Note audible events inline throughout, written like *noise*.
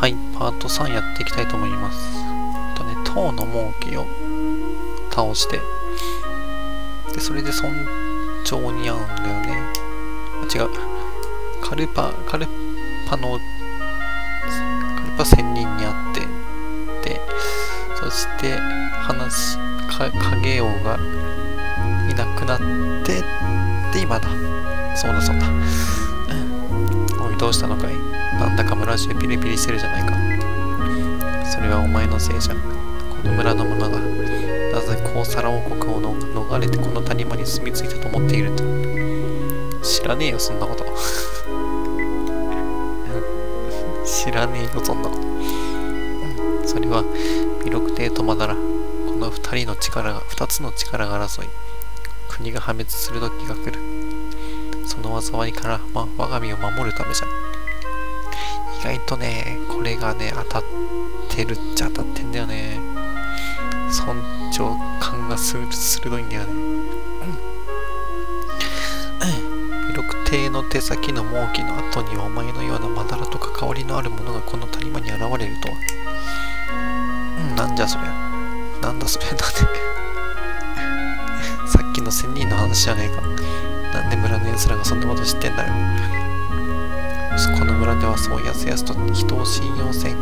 はいパート3やっていきたいと思います。えっとね塔の猛鬼を倒してでそれで村長に会うんだよね。あ違う。カルパカルパのカルパ仙人に会ってでそして話か影王がいなくなってで今だ。そうだそうだ、うん、おいどうしたのかい？なんだか村中ピリピリしてるじゃないか。それはお前のせいじゃこの村の者がなぜコウサラ王国を逃れてこの谷間に住み着いたと思っていると知らねえよそんなこと。*laughs* 知らねえよそんなこと、それは魅力帝とまだらこの二人の力が二つの力が争い国が破滅する時が来る。その災いから、まあ、我が身を守るためじゃ。外とねこれがね当たってるっちゃ当たってんだよね。村長感が鋭いんだよね。魅力帝の手先の猛鬼の後にはお前のようなまだらと関わりのある者がこの谷間に現れるとは。うん。なんじゃそりゃ。なんだそれなんで。*laughs* さっきの仙人の話じゃねえか。なんで村の奴らがそんなこと知ってんだよこの村ではそうやすやすと人を信用せん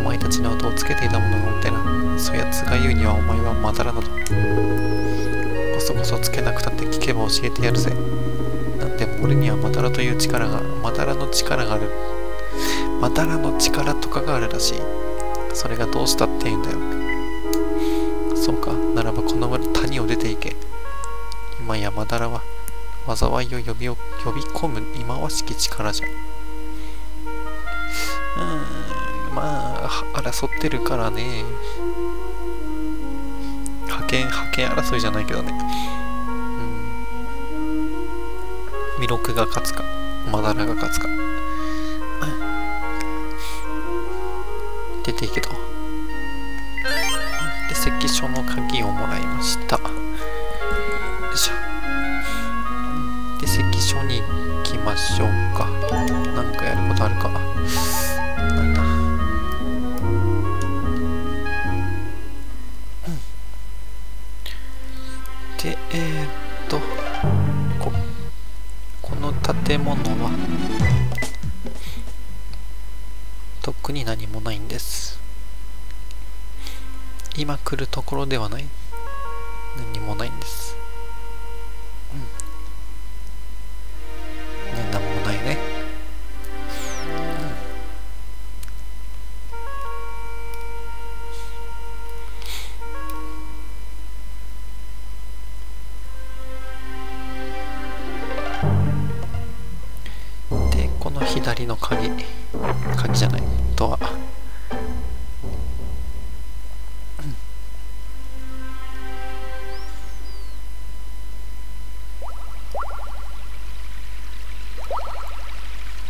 お前たちの後をつけていた者がおってなそやつが言うにはお前はまだらなどこそこそつけなくたって聞けば教えてやるぜ。なんでも俺にはまだらという力がまだらの力がある。まだらの力とかがあるらしい。それがどうしたって言うんだよ。そうか。ならばこの村谷を出ていけ。今やまだらは災いを呼び呼び込む忌まわしき力じゃ。うんまあ争ってるからね。派遣派遣争いじゃないけどね。うん。弥勒が勝つかまだらが勝つか。出ていいけと。で関所の鍵をもらいました。関所に行きましょうか。何かやることあるか。なんだ。でえー、っとここの建物は特に何もないんです。今来るところではない。何もないんです。左の鍵鍵じゃないドア。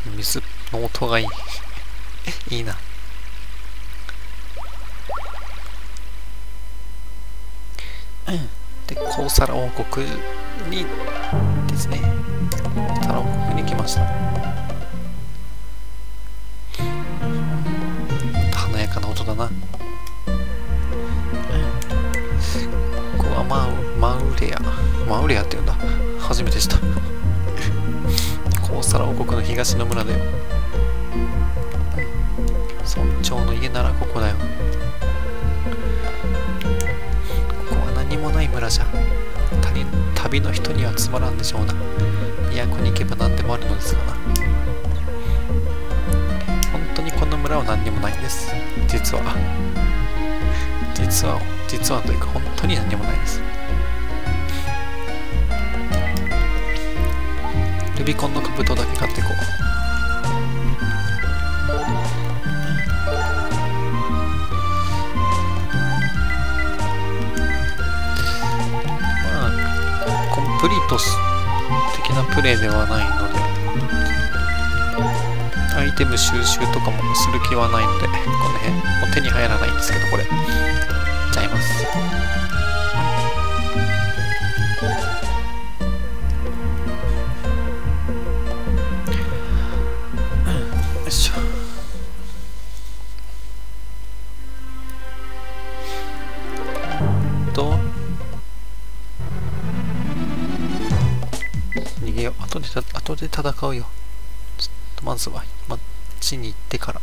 うん。水の音がいい。*laughs* いいな。でコウサラ王国にですね。コウサラ王国に来ました。だな。ここはマウマウレア。マウレアって言うんだ。初めてした。コウサラ王国の東の村だよ。村長の家ならここだよ。ここは何もない村じゃ。旅の人にはつまらんでしょうな。都に行けば何でもあるのですがな。何にもないんです。実は。実は実はというか本当に何にもないです。ルビコンの兜だけ買っていこう。コンプリート的なプレイではないのイテム収集とかもする気はないのでこの辺もう手に入らないんですけどこれ。いっちゃいます。よいしょ。と。逃げよう。後で後で戦うよ。まずは。町に行ってから。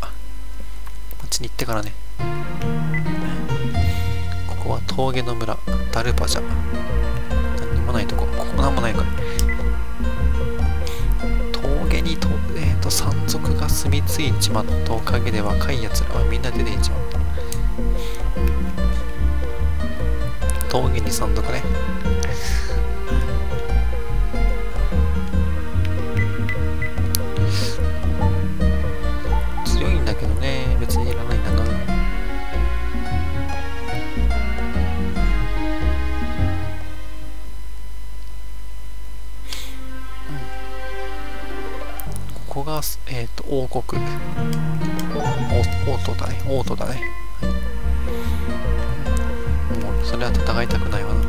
町に行ってからね。ここは峠の村。ダルパジャ。何にもないとこ。ここなんもないから。峠にと,、えー、と山賊が住み着いちまったおかげで若いやつらはみんな出ていちまった。峠に山賊ね。が、えっ、と王国。お王都だね。王都だね、はい、もうそれは戦いたくないわ。な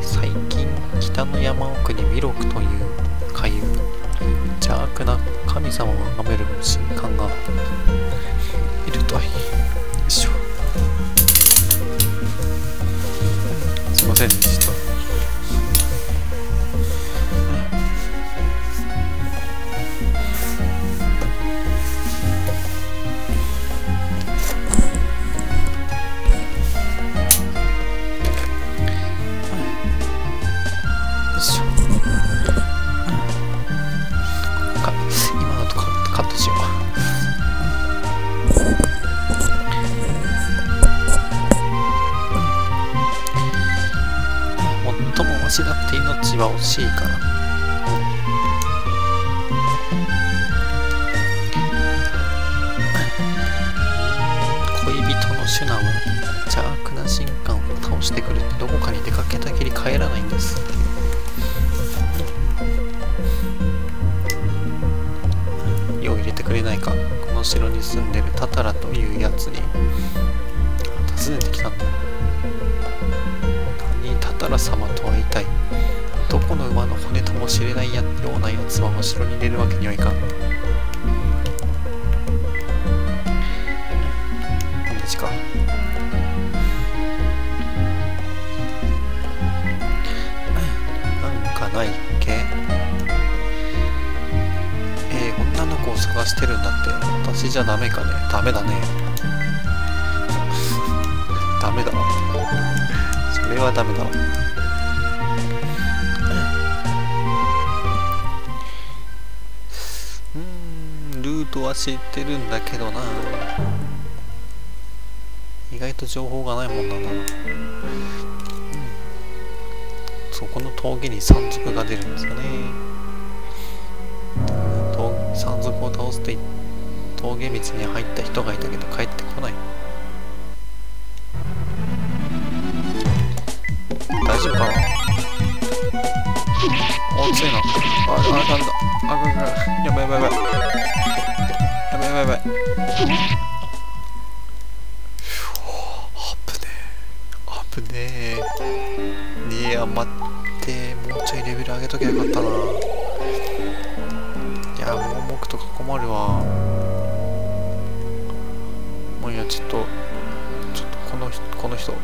最近北の山奥にミロクという海遊邪悪な神様を崇める神官がいるといいしょ。すいませんちょっシュナは邪悪な神官を倒してくる。ってどこかに出かけたきり帰らないんです。世を入れてくれないか。この城に住んでるタタラというやつに訪ねてきたんだ。何タタラ様と会いたい。どこの馬の骨ともしれないやようなやつはお城に入れるわけにはいかん。ないっけ？えー、女の子を探してるんだって。私じゃダメかね？ダメだね。*laughs* ダメだわ。それはダメだわ。うん。ルートは知ってるんだけどな。意外と情報がないもんだな、うん、そこの峠に山賊が出るんですよね。と山賊を倒すと峠道に入った人がいたけど帰ってこない。大丈夫かな？お強いな。ああなんだ。あやばいやばいやばいやばいやばいやばい。ね。え危ねえいや待ってもうちょいレベル上げときゃよかったな。いや盲目とか困るわ。もういやちょっとちょっとこの人この人。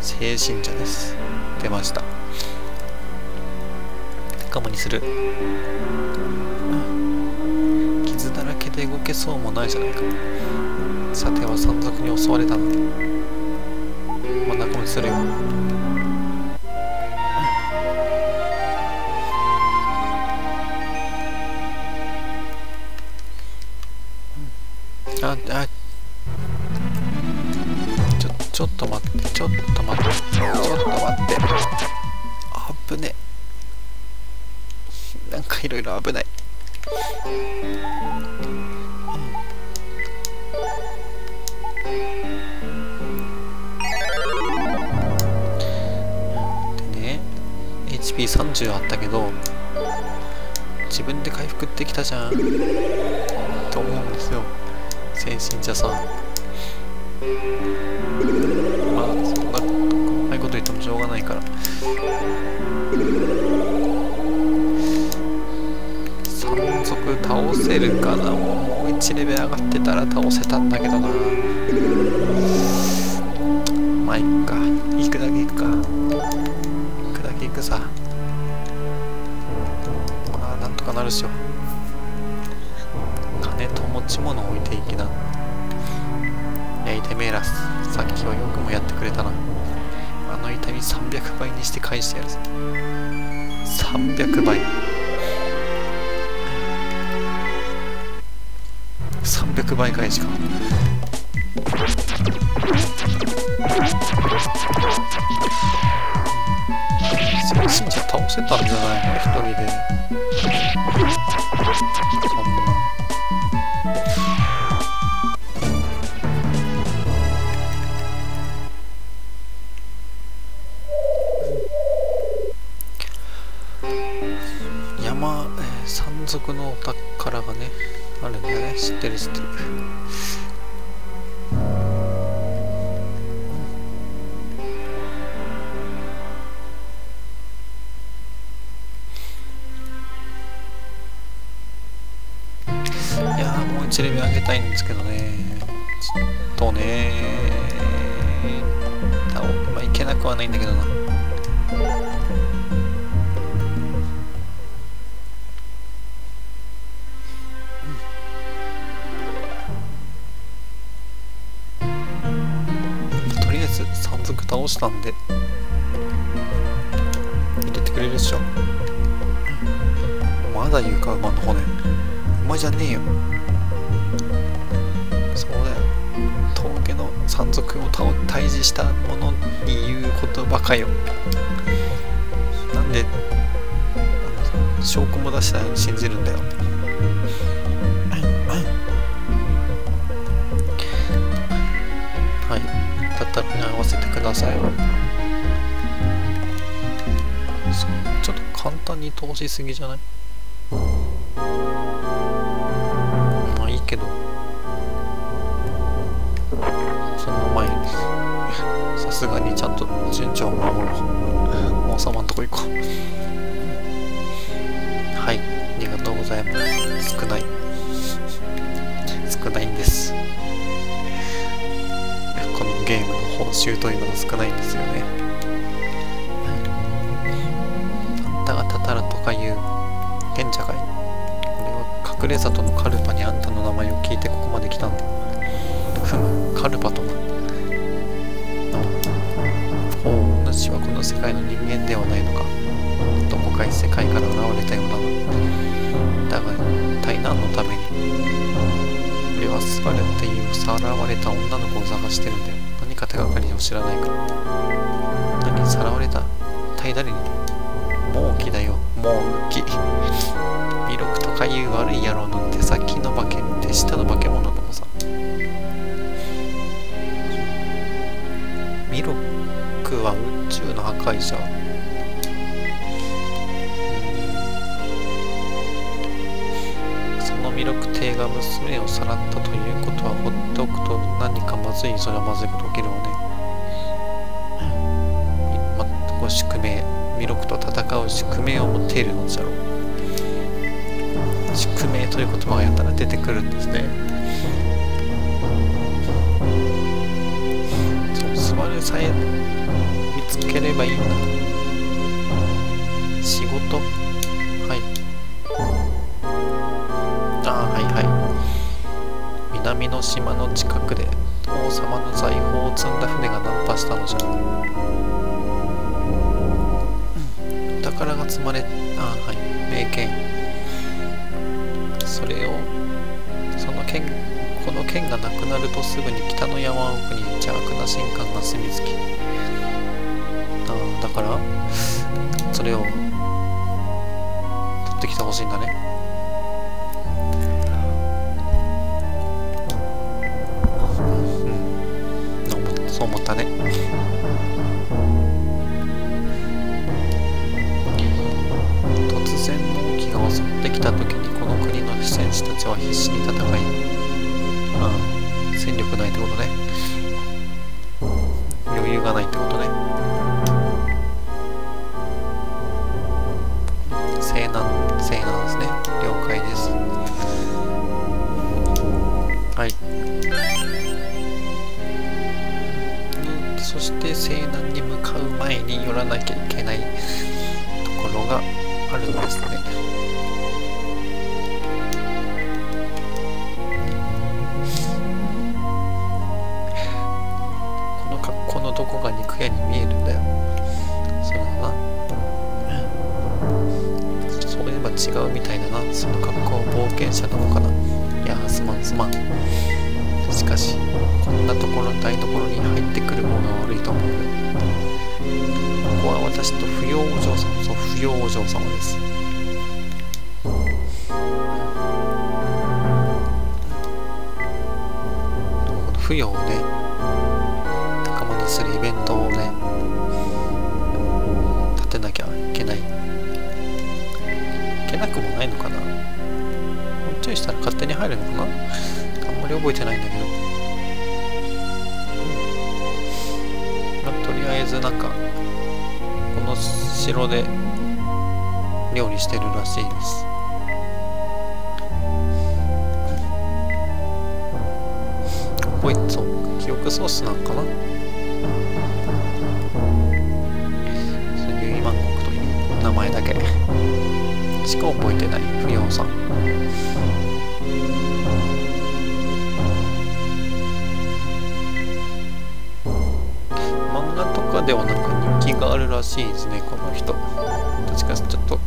聖信者です。出ました。カモにする。傷だらけで動けそうもないじゃないか。さては山賊に襲われたの真にするよああ。ちょちょっと待ってちょっと待ってちょっと待って。あぶねなんかいろいろ危ない。HP30 あったけど自分で回復ってきたじゃん。と思うんですよ。先進者さ。んまあそんな細いこと言ってもしょうがないから。山賊倒せるかな。もう1レベル上がってたら倒せたんだけどな。まあいっか。行くだけ行くか。ってさまあなんとかなるっしょ金と持ち物置いていきな。やいてめえらさっきはよくもやってくれたな。あの痛み300倍にして返してやるぞ300倍。300倍返しか。信者倒せたんじゃないの？一人で。な山、えー山賊のお宝がねあるんだよね知ってる知ってる。いやもう1レベル上げたいんですけどね。ちょっとねあおまあいけなくはないんだけどな。したんで。入れてくれるでしょ。まだ言うか馬の骨馬じゃねえよ。そうだよ。峠の山賊を倒退治した者に言う言葉かよ。なんで証拠も出したら信じるんだよ。わせてください。ちょっと簡単に通しすぎじゃない？まあいいけど。その前にさすがにちゃんと順序を守ろう。王様のとこ行こう。はい。ありがとうございます。少ない。少ないんです。このゲームの報酬というのが少ないんですよね。あんたがたたらとかいう賢者がいる。俺は隠れ里のカルパにあんたの名前を聞いてここまで来たんだ。ふむカルパとは。ほう主はこの世界の人間ではないのか。どこか異世界から現れたようだな。だが一体何のために。俺はスバルっていうさらわれた女の子を探してるんだよ。何か手がかりを知らないか何さらわれた一体誰にモウキだよモウキミロクとかいう悪い野郎の手先の化け手下の化け物どもさミロクは宇宙の破壊者そのミロク帝が娘をさらったということは放っておくまずいそれはまずいこと起きるわねまこう宿命ミロクと戦う宿命を持っているのじゃろう。宿命という言葉がやたら出てくるんですね。そうスバルさえ見つければいいんだ。仕事。はい。ああはいはい。南の島の近くで。王様の財宝を積んだ船が難破したのじゃ。宝が積まれあはい名剣。それをその剣この剣がなくなるとすぐに北の山奥に邪悪な神官が住み着き。あだからそれを取ってきてほしいんだね。そう思ったね。突然の気が襲ってきた時にこの国の戦士たちは必死に戦いああ戦力ないってことね。余裕がないってことね。と不要お嬢様そう不要お嬢様です。不要をね仲間にするイベントをね立てなきゃいけない。いけなくもないのかな？もうちょいしたら勝手に入るのかな？あんまり覚えてないんだけど、ま、とりあえずなんかの城で料理してるらしいです。覚えそう記憶喪失なのかな？そういう今国という。名前だけ。しか覚えてない。不要さん。漫画とかではなんか人気があるらしいですねこの人。確かちょっと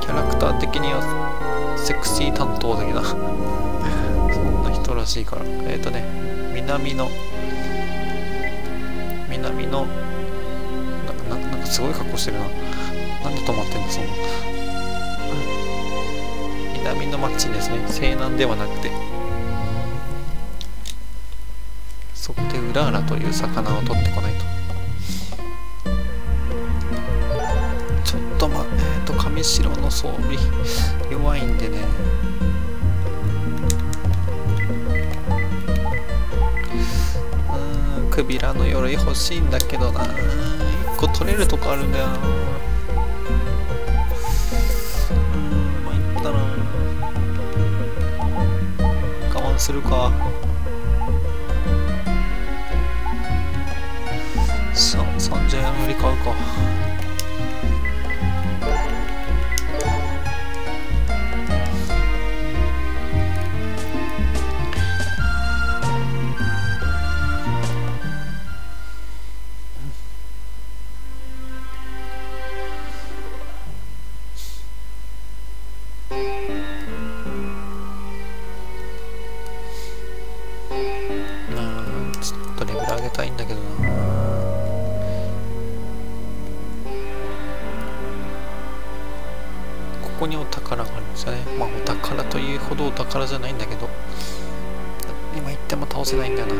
キャラクター的にはセクシー担当的な *laughs* そんな人らしいから。えっ、ー、とね南の南のなななんかすごい格好してるな。なんで止まってんのその。南の町ですね。西南ではなくて。そこでウラーラという魚を取ってこないえっ、ー、と上白の装備。弱いんでね。クビラの鎧欲しいんだけどな。1個取れるとこあるんだよな。うん参ったな。我慢するか。さ30円より買うか。げたいんだけどな。ここにお宝があるんですよね。まあお宝というほどお宝じゃないんだけど。今言っても倒せないんだよな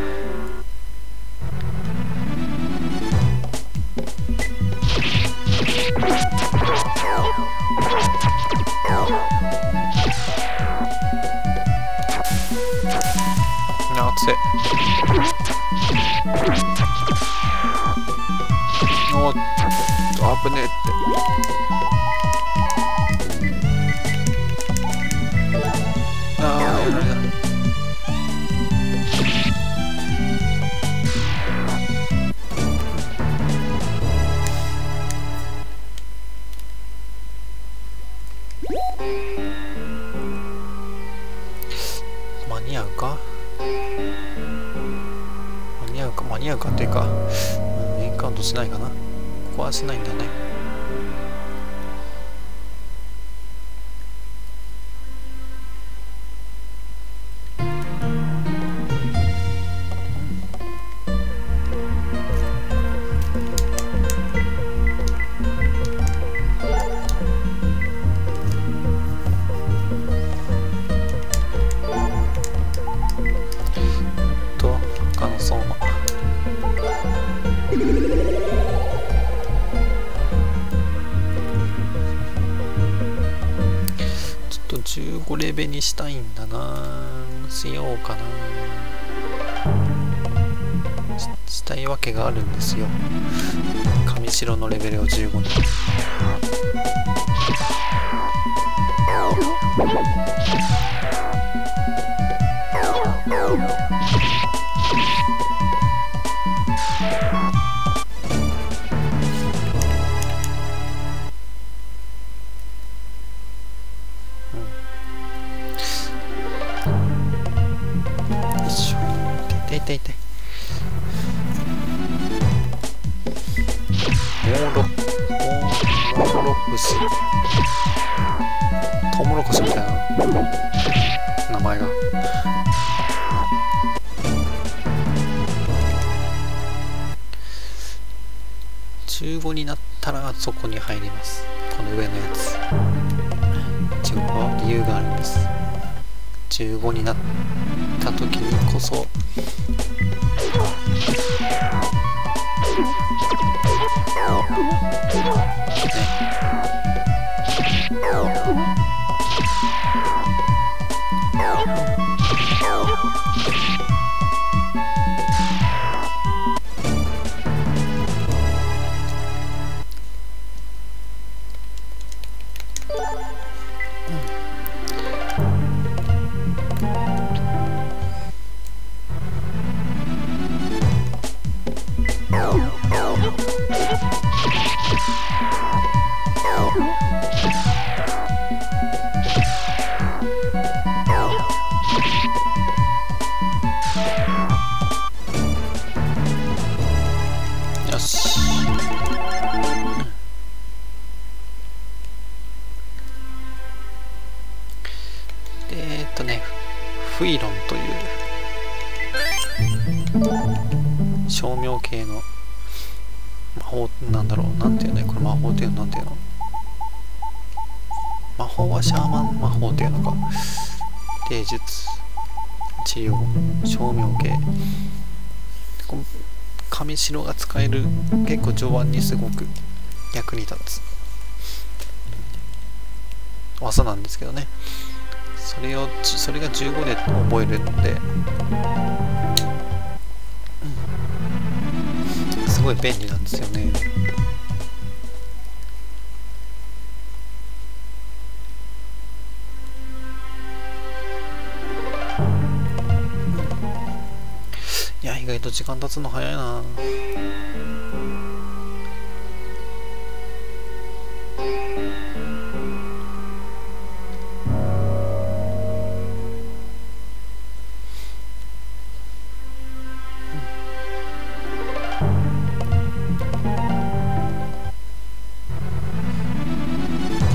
あ熱い。おっと危ねえって。はしないんだね。15レベにしたいんだな。しようかな。したいわけがあるんですよ。上白のレベルを15に。*laughs* ーロ牛トウモロコシみたいな名前が。15になったらそこに入ります。この上のやつ。違うは理由があるんです15になった時にこそ。Thank you. 魔法はシャーマン魔法っていうのか。霊術。治療照明系紙白が使える。結構序盤にすごく。役に立つ。技なんですけどね。それをそれが15で覚えるので、うん、すごい便利なんですよね。外と時間経つの早いな。こ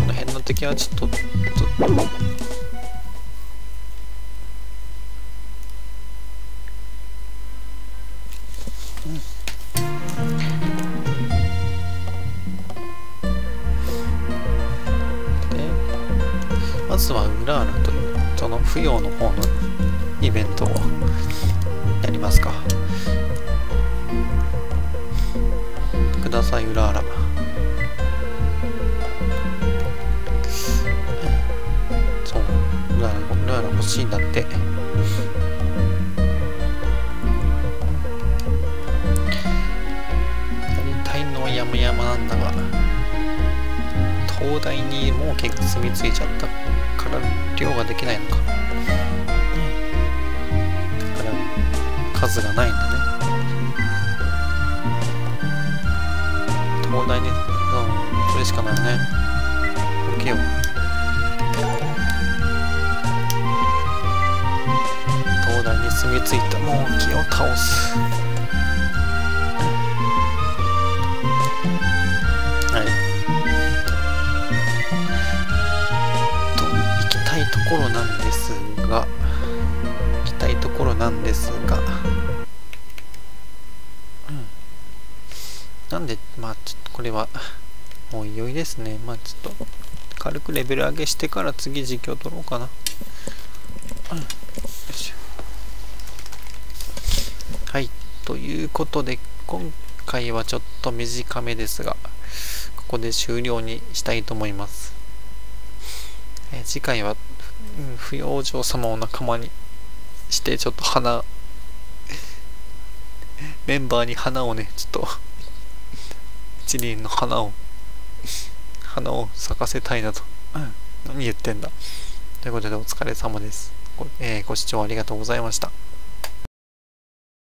の辺の敵はちょっとちょっと。いんだって。やりたいのは山々なんだが東大にもう結構住み着いちゃったから量ができないのか、だから数がないんだね。東大にうんそれしかないね。OK よ。東住み着いたもう木を倒す。はい。と行きたいところなんですが行きたいところなんですが、うん、なんでまあちょっとこれはもう良いですね。まあちょっと軽くレベル上げしてから次実況取ろうかな、うん、よいしょはいということで今回はちょっと短めですがここで終了にしたいと思います。えー次回は、うん、不養生様を仲間にしてちょっと花 *laughs* メンバーに花をねちょっと *laughs* 一輪の花を花を咲かせたいなと、うん。何言ってんだ。ということでお疲れ様です。ご,、えーご視聴ありがとうございました